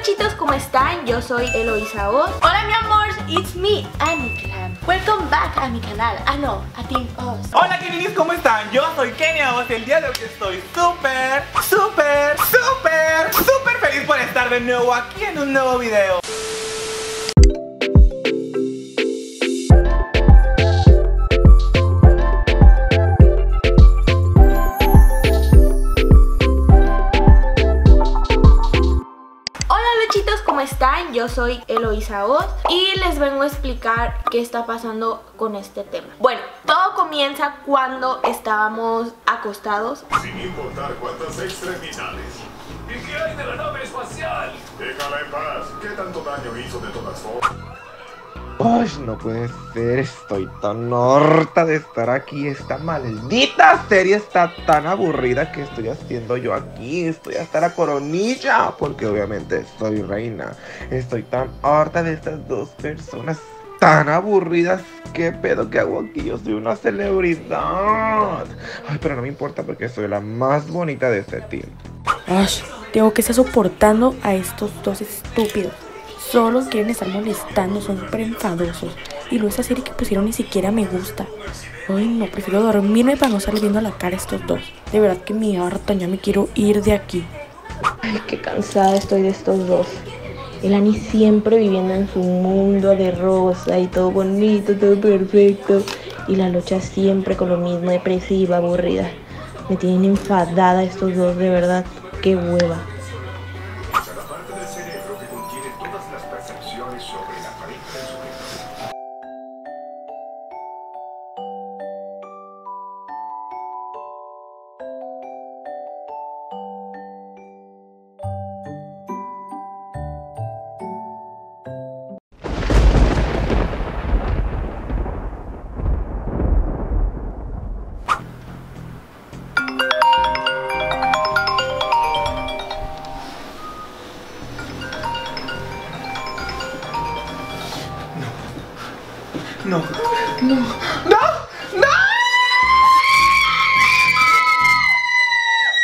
Luchitos, ¿cómo están? Yo soy Eloisa Oz. Hola mi amor, it's me, Annie Clam. Welcome back a mi canal. Ah no, a Team Oz. Hola Keninis, ¿cómo están? Yo soy Kenia Oz y el día de hoy estoy súper, súper, súper, súper feliz por estar de nuevo aquí en un nuevo video. Yo soy Eloisa Oz y les vengo a explicar qué está pasando con este tema. Bueno, todo comienza cuando estábamos acostados. Sin importar cuántas extremidades. ¿Y qué hay de la nave espacial? Déjala en paz. ¿Qué tanto daño hizo de todas formas? Ay, no puede ser, estoy tan horta de estar aquí. Esta maldita serie está tan aburrida que estoy haciendo yo aquí. Estoy hasta la coronilla, porque obviamente soy reina. Estoy tan horta de estas dos personas tan aburridas. ¿Qué pedo que hago aquí? Yo soy una celebridad. Ay, pero no me importa porque soy la más bonita de este team. Ash, tengo que estar soportando a estos dos estúpidos. Solo quieren estar molestando, son súper enfadosos. Y luego esa serie que pusieron ni siquiera me gusta. Ay, no, prefiero dormirme para no estar viendo la cara a estos dos. De verdad que me hartan, ya me quiero ir de aquí. Ay, qué cansada estoy de estos dos. El Ani siempre viviendo en su mundo de rosa y todo bonito, todo perfecto. Y la Locha siempre con lo mismo, depresiva, aburrida. Me tienen enfadada estos dos, de verdad. Qué hueva. No, no, no.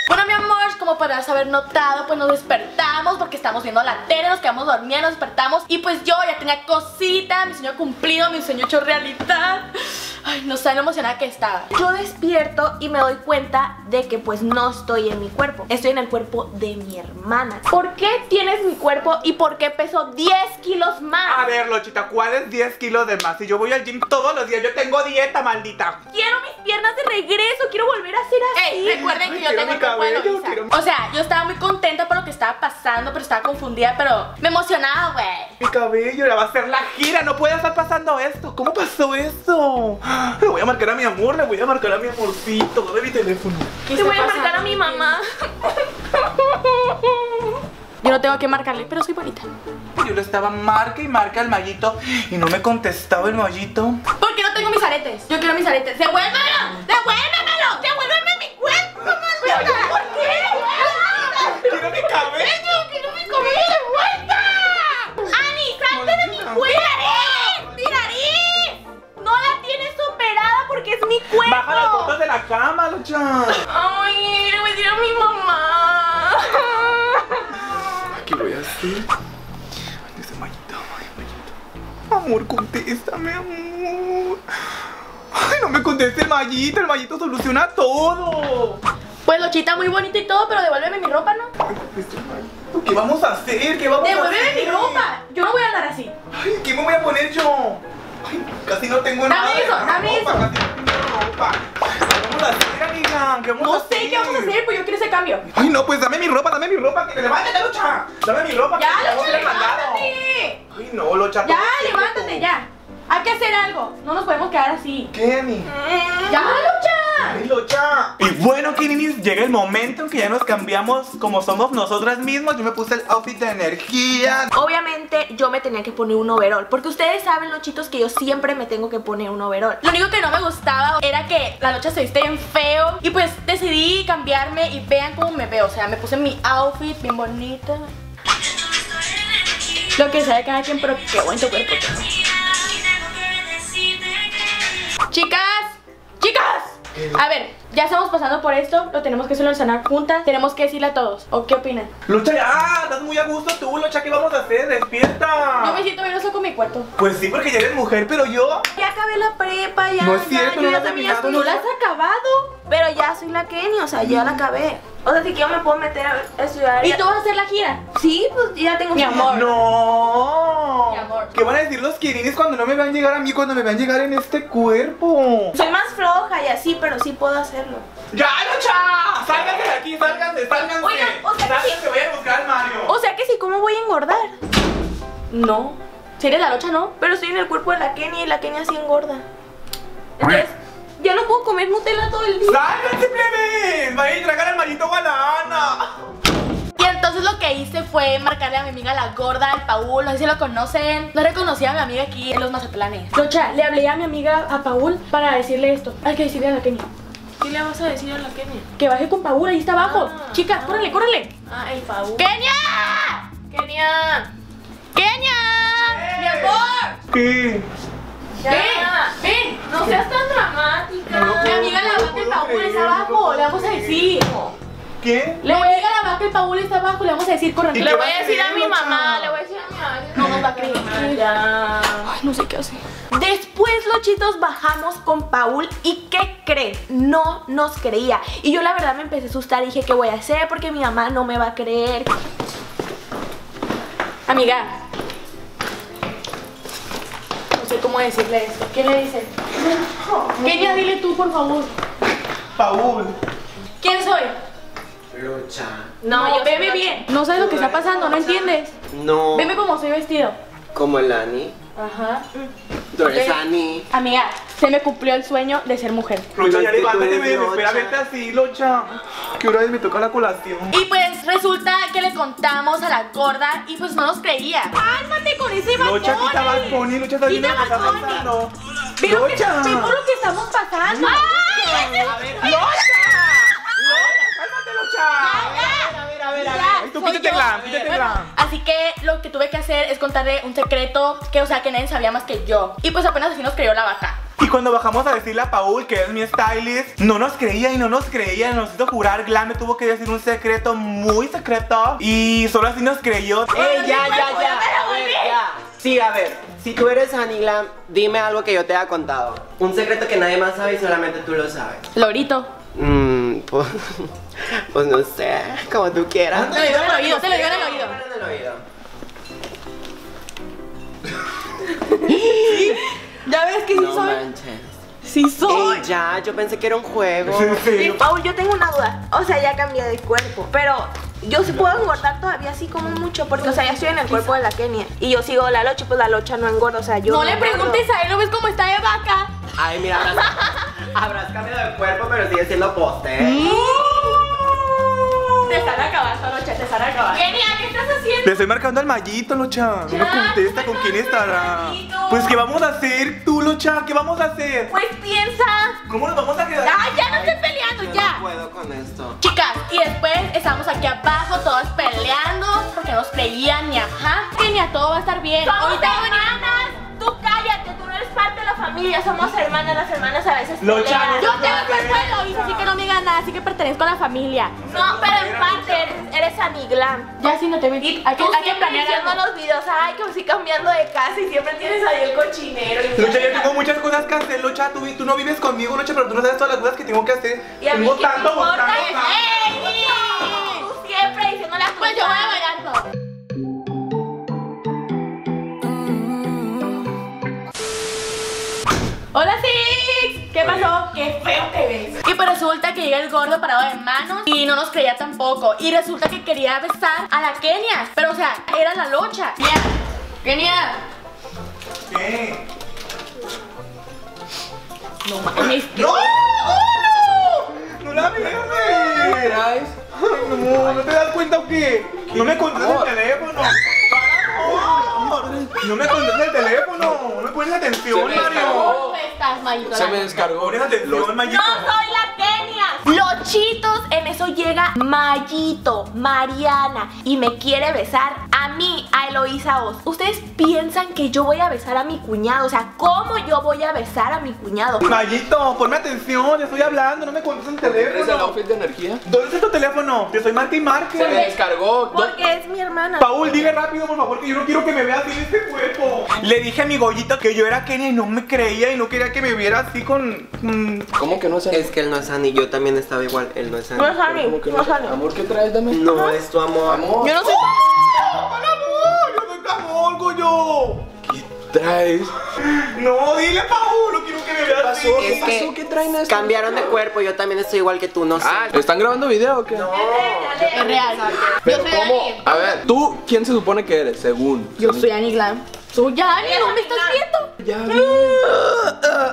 Bueno mi amor, como podrás haber notado, pues nos despertamos porque estamos viendo la tele, nos quedamos dormidos, nos despertamos y pues yo ya tenía cosita, mi sueño cumplido, mi sueño hecho realidad. Ay, no sé lo emocionada que estaba. Yo despierto y me doy cuenta de que pues no estoy en mi cuerpo. Estoy en el cuerpo de mi hermana. ¿Por qué tienes mi cuerpo y por qué peso 10 kilos más? A ver, Lochita, ¿cuál es 10 kilos de más? Si yo voy al gym todos los días, yo tengo dieta, maldita. Quiero mis piernas de regreso, quiero volver a ser así. Ey, recuerden que Ay, yo tengo mi el cuerpo de cabello, quiero O sea, yo estaba muy contenta por lo que estaba pasando, pero estaba confundida, pero me emocionaba, güey. Mi cabello, ya va a ser la gira, no puede estar pasando esto. ¿Cómo pasó esto? Le voy a marcar a mi amor, le voy a marcar a mi amorcito. Dame mi teléfono. Te voy a marcar a mi mamá. Yo no tengo que marcarle, pero soy bonita. Yo le estaba marca y marca al mallito y no me contestaba el mallito. ¿Por qué no tengo mis aretes? Yo quiero mis aretes. ¡Devuélvemelo! ¡Devuélvemelo! ¡Devuélveme mi cuerpo, mamá! ¿Por qué? ¡Quiero mi cabello! ¡Quiero mi cabello la cama, Lucha. Ay, le voy a decir a mi mamá. ¿Qué voy a hacer? Ay, ese mallito, ay, mallito. Amor, contéstame, amor. Ay, no me conteste el mallito, el mallito soluciona todo. Pues Lochita muy bonito y todo, pero devuélveme mi ropa, ¿no? ¿Qué vamos a hacer? ¿Qué vamos a hacer? Devuélveme mi ropa. Yo no voy a andar así. Ay, ¿qué me voy a poner yo? Ay, casi no tengo Dame nada eso, dame eso. casi no tengo ropa. ¿Qué vamos a hacer, amiga? ¿Qué vamos No a hacer? sé qué vamos a hacer, pues yo quiero ese cambio. Ay, no, pues dame mi ropa, dame mi ropa, que te levántate, Lucha. Dame mi ropa, Ya, que te voy Locha, a mandado. levántate. Ay, no, Lucha. Ya, levántate, ya. Hay que hacer algo. No nos podemos quedar así. ¿Qué, Ani? ¡Ya, Lucha! ¡Ay, Lucha! Y bueno, Kininis, llega el momento en que ya nos cambiamos como somos nosotras mismas. Yo me puse el outfit de energía. Obviamente yo me tenía que poner un overall Porque ustedes saben, lochitos, que yo siempre me tengo que poner un overall. Lo único que no me gustaba era que la noche se viste bien feo Y pues decidí cambiarme y vean cómo me veo. O sea, me puse mi outfit bien bonita Lo que sea de cada quien, pero qué bonito cuerpo tengo Chicas, chicas A ver, ya estamos pasando por esto, lo tenemos que solucionar juntas, tenemos que decirle a todos. ¿O qué opinan? Lucha ya, estás muy a gusto tú, Lucha, ¿qué vamos a hacer? Despierta. Yo me siento bien oso con mi cuarto. Pues sí, porque ya eres mujer, pero yo. Ya acabé la prepa, ya. No es ya, cierto, yo no ya también ya ¿No la has acabado? Pero ya soy la Kenny, o sea, ya la acabé. O sea, si quiero me puedo meter a estudiar. ¿Y tú vas a hacer la gira? Sí, pues ya tengo Mi amor. No. ¿Qué van a decir los quirines cuando no me vean llegar a mí, cuando me vean llegar en este cuerpo? Soy más floja y así, pero sí puedo hacerlo. ¡Ya, Lucha! ¡Sálganse de aquí, sálganse, sálganse! Oigan, o sea, ¡Sálganse, voy a buscar al Mario! O sea que sí, ¿cómo voy a engordar? No. Si eres la locha, no. Pero estoy en el cuerpo de la Kenny y la Kenny así engorda. Entonces, ya no puedo comer Nutella todo el día. ¡Sálganse, plebes! ¡Vayan a tragar al maldito Gualana! Lo que hice fue marcarle a mi amiga la gorda, el Paul, no sé si lo conocen. No reconocía a mi amiga aquí en los Mazatlanes. Locha, le hablé a mi amiga, a Paul, para decirle esto. Hay que decirle a la Kenia. ¿Qué le vas a decir a la Kenny? Que baje con Paul, ahí está abajo. Ah. Chicas, córrele, córrele. Ah, el favor. ¡Kenia! Kenia. ¡Kenia! ¡Mi amor! ¿Qué? Ya. ¡Ven! ¡Ven! No seas tan dramática. Mi amiga la el Paul está abajo. Le vamos a decir. ¿Qué? Le amiga la vaca, el Paul está abajo. Le vamos a decir. ¿Y Le voy a a decir a mi mamá, le voy a decir a mi mamá. No nos va a creer. Ya. Ay, no sé qué hacer. Después los chitos bajamos con Paul y ¿qué creen? No nos creía. Y yo la verdad me empecé a asustar y dije, ¿qué voy a hacer? Porque mi mamá no me va a creer. Amiga. No sé cómo decirle esto. ¿Qué le dice? Kenia, dile tú, por favor. Paul. ¿Quién soy? Lucha. No, yo veme bien. No sabes lo que está pasando, ¿no entiendes? No. Veme como soy vestido. Como el Ani. Ajá. Tú eres. Ani. Amiga, se me cumplió el sueño de ser mujer. Lucha, ya que levántate, me desespera Lucha. verte así, Lucha. ¿Qué hora es? Me toca la colación. Y pues resulta que le contamos a la gorda y pues no nos creía. ¡Cálmate con ese balcón! Lucha, quita balcón, Lucha, está viendo lo que está pasando. Ve lo que- Lucha. ve por lo que estamos pasando. ¡Cálmate, tú soy quítate yo. glam, quítate Bueno, glam. Así que lo que tuve que hacer es contarle un secreto que, o sea, que nadie sabía más que yo. Y pues apenas así nos creyó la vaca. Y cuando bajamos a decirle a Paul, que es mi stylist, no nos creía y no nos creía, nos hizo jurar, Glam me tuvo que decir un secreto muy secreto y solo así nos creyó. ¡Ey, ya, ya, ya! A ver, ya. Sí, a ver. Si tú eres Ani Glam, dime algo que yo te haya contado. Un secreto que nadie más sabe y solamente tú lo sabes. Lorito. Mmm, pues, pues no sé, como tú quieras. Te lo digo en el oído, te lo digo en el oído. Dímelo en el oído. Ya ves que sí No soy. manches. Sí soy. Ey, ya, yo pensé que era un juego. Sí, Paul, yo tengo una duda. O sea, ya cambié de cuerpo, pero yo sí puedo engordar todavía así como mucho, porque o sea, ya estoy en el cuerpo de la Kenia y yo sigo la locha, pues la locha no engorda, o sea, yo no le engordo. preguntes a él, ¿no ves cómo está de vaca? Ay, mira, habrás, cambiado de cuerpo, pero sigue siendo poste. Mm. Te están acabando, Locha, te están acabando. Kenia, ¿qué estás haciendo? Le estoy marcando al mallito, Lucha. No me contesta con quién estará. Pues, ¿qué vamos a hacer tú, Lucha? ¿Qué vamos a hacer? Pues piensa. ¿Cómo nos vamos a quedar? Ay, ya no estoy peleando, Yo ya. no puedo con esto. Chicas, y después estamos aquí abajo, todas peleando, porque no nos creían ni ajá. Kenia, todo va a estar bien. Somos Ahorita hermanas. Tú cállate, tú no eres parte de la familia, somos hermanas, las hermanas pelean. Yo tengo el cuerpo de Lois, así que no me digan nada, así que pertenezco a la familia. No, pero en parte eres, eres Aniglam. Ya sí, no te ven. Y Hay que, tú hay que planear algo. los videos, ay, que estoy cambiando de casa y siempre tienes ahí el cochinero. y- Lucha, yo tengo muchas cosas que hacer, Lucha. Tú, tú no vives conmigo, Lucha, pero tú no sabes todas las cosas que tengo que hacer. Y a mí tengo qué me tanto siempre diciendo las Pues yo voy a bailar todo. Hola ¿qué pasó? Qué feo te ves. Y pues resulta que llega el gordo parado de manos y no nos creía tampoco. Y resulta que quería besar a la Kenia, pero o sea, era la locha. Kenia, Kenia. ¿Qué? No mames. ¡No! ¡Oh, no! ¡No la! Ay, no, ¿no te das cuenta o qué? No me contestas el teléfono. No me contestas el teléfono. No me pones atención, Mario. ¿Cómo estás, Mayito? Se me descargó. Mayito. No soy la Kenia. Los chitos, en eso llega Mayito, Mariana, y me quiere besar a mí, a Eloísa Oz. Ustedes piensan que yo voy a besar a mi cuñado. O sea, ¿cómo yo voy a besar a mi cuñado? Mayito, ponme atención, te estoy hablando, no me contestas el ¿Es el teléfono. outfit de energía? ¿Dónde está tu teléfono? Yo soy Martín Márquez. Se me descargó. Porque es mi hermana. Paul, dile rápido, por favor, que yo no quiero que me veas así en este cuerpo. Le dije a mi Goyita que yo era Kenia y no me creía y no quería que me viera así con... ¿Cómo que no es Es que él no es Ani, yo también estaba igual, él no es Ani. No es Ani, ¿Cómo que no es Ani. Amor, ¿qué traes? Dame. No es tu amor. Amor. Yo no soy. ¿Qué traes? No, dile, Paul, no quiero que me veas así. pasó? Es ¿Qué pasó? ¿Qué traen esto? cambiaron de cuerpo, yo también estoy igual que tú, no sé. Ah, ¿están grabando video o qué? Es real. Pero yo soy ¿cómo? Ani. A ver, ¿tú quién se supone que eres? Según. Yo soy Ani Glam. Soy Ani, ¿no me estás viendo? Ya vi.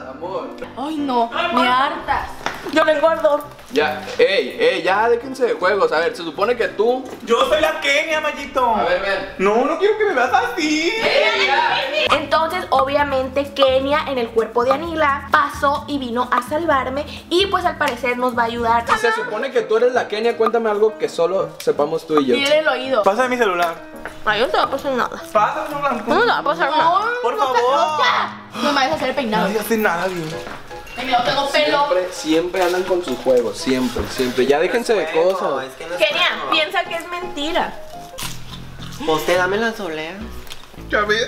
Amor. Ay, no, me hartas. Yo le engordo. Ya, ey, ey, ya déjense de juegos. A ver, se supone que tú. Yo soy la Kenia, Mayito. A ver, ven. No, no quiero que me veas así. Entonces, obviamente, Kenia en el cuerpo de Anila pasó y vino a salvarme y pues al parecer nos va a ayudar. Si se supone que tú eres la Kenia, cuéntame algo que solo sepamos tú y yo. Dile el oído. Pásame mi celular. Ay, no te va a pasar nada. Pásame, Blanco. No te va a pasar nada. Por favor. No me vayas a hacer el peinado. Nadie hace nada bien. Tengo pelo. Siempre, siempre andan con sus juegos, siempre, siempre. Ya déjense de Juego, cosas. es que no piensa que es mentira. Usted dame las soleas. Ya ves.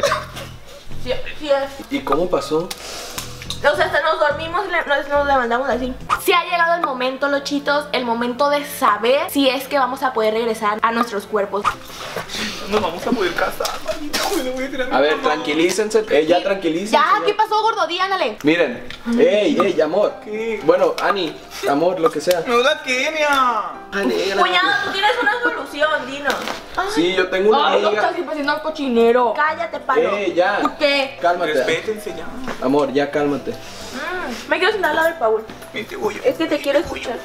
Sí, sí es. ¿Y cómo pasó? O sea, hasta nos dormimos y nos, nos levantamos así. Si ha llegado el momento, lochitos, el momento de saber si es que vamos a poder regresar a nuestros cuerpos. Nos vamos a poder casar, Mayito. Me lo voy a ver, mamá. tranquilícense. Ey, ya tranquilícense. Ya, ya. ¿qué pasó, gordo? Di, ándale. Miren, ey, ey, amor. ¿Qué? Bueno, Ani, amor, lo que sea. No, la Kenia. Cuñado, tú tienes una solución, dinos. Sí, yo tengo una Ay, no amiga. estás siempre siendo el cochinero. Cállate, palo. Ey, ya. ¿Tú qué? Cálmate. Respétense ya. Amor, ya cálmate. Mm, me quiero sentar al lado del Paul. Es que te quiero escuchar.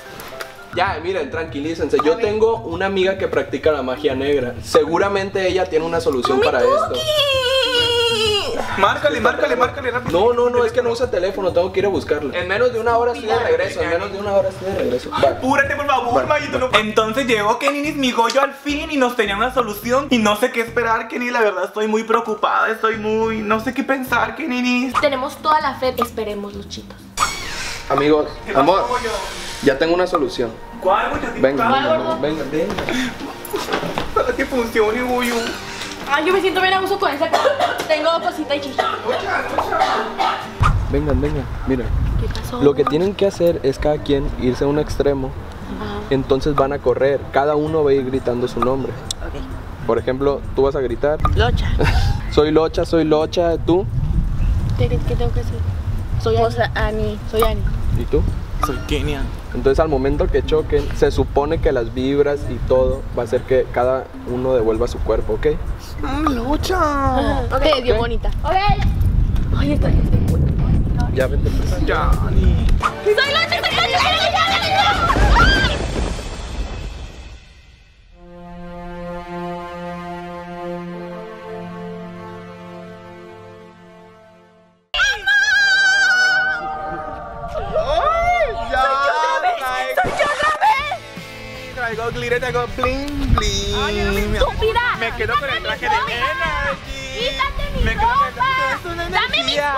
Ya, miren, tranquilícense. Yo tengo una amiga que practica la magia negra. Seguramente ella tiene una solución para esto. Márcale, márcale, márcale rápido. No, no, no, es que no usa teléfono, tengo que ir a buscarla. En menos de una hora estoy de regreso, en menos de una hora estoy de regreso. Apúrate, por favor, Mayito. no- Entonces llegó Kenny, mi Goyo al fin y nos tenía una solución. Y no sé qué esperar, Kenny. La verdad, estoy muy preocupada. Estoy muy. No sé qué pensar, Kenny. Tenemos toda la fe. Esperemos, luchitos. Amigos, ¿Qué pasó, amor? Ya tengo una solución. ¿Cuál? Venga, venga, venga, venga. Para que funcione, Goyo. Ay, yo me siento bien a gusto con esa cara. Tengo cosita y chicha. Vengan, vengan, mira. ¿Qué pasó? Lo que tienen que hacer es cada quien irse a un extremo. Entonces van a correr. Cada uno va a ir gritando su nombre. Por ejemplo, tú vas a gritar. Locha. Soy Locha, soy Locha. ¿Tú? ¿Qué, qué tengo que hacer? Soy Ani. Soy Ani. ¿Y tú? Soy Kenia. Entonces al momento que choquen, se supone que las vibras y todo va a hacer que cada uno devuelva su cuerpo, ¿ok? Lucha. Ok, dio Ok. bonita. Ok. Ay, está estoy buena. Ya vente. pues. Ya, ni. ¡Soy Locha! ¡Soy Locha! ¡Soy Locha! Traigo glitter, bling bling. ¡Estúpida! Me quedo con el traje de! Energy. ¡Quítate mi Me quedo con el ropa! traje de ¡Dame mi energía.